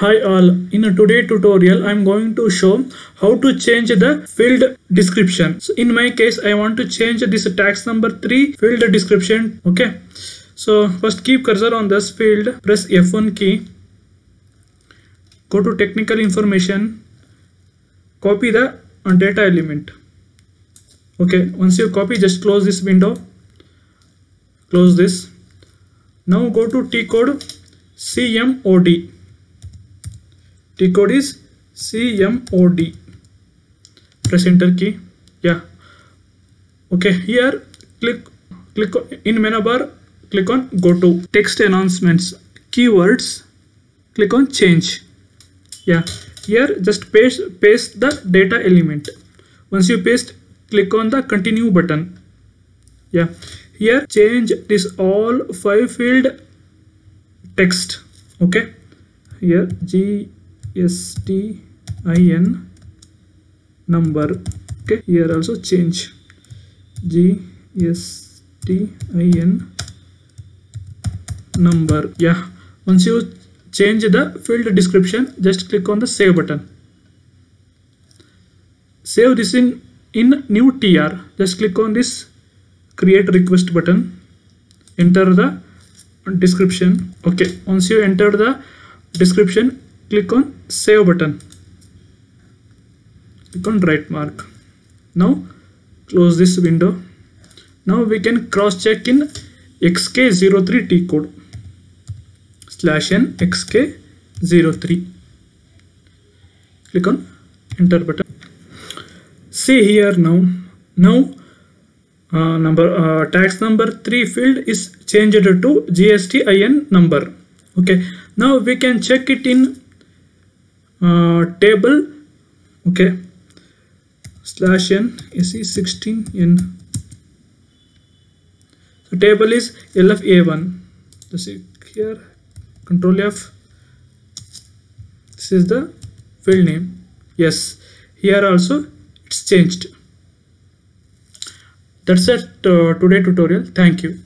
Hi all, in a today tutorial I am going to show how to change the field description. So in my case I want to change this tax number 3 field description. Okay. So first keep cursor on this field, press F1 key, go to technical information, copy the data element. Okay, once you copy just close this window, close this. Now go to T code CMOD T code is C M O D press enter key या okay here click click in menu bar click on go to text keywords click on change या here just paste paste the data element once you paste click on the continue button या here change this all five field text okay here G STIN number. Okay here also change. GSTIN number. Yeah once you change the field description just click on the save button. Save this in in new tr just click on this create request button. Enter the description. Okay once you enter the description click on save button. Click on right mark. Now close this window. Now we can cross check in xk03 t code slash n xk03 click on enter button. See here now. Now uh, number uh, tax number 3 field is changed to GSTIN number. Okay. Now we can check it in uh, table. Okay. Slash n is 16 n. So table is lfa1 this is here. Control f. This is the field name. Yes. Here also it's changed. That's it uh, today tutorial. Thank you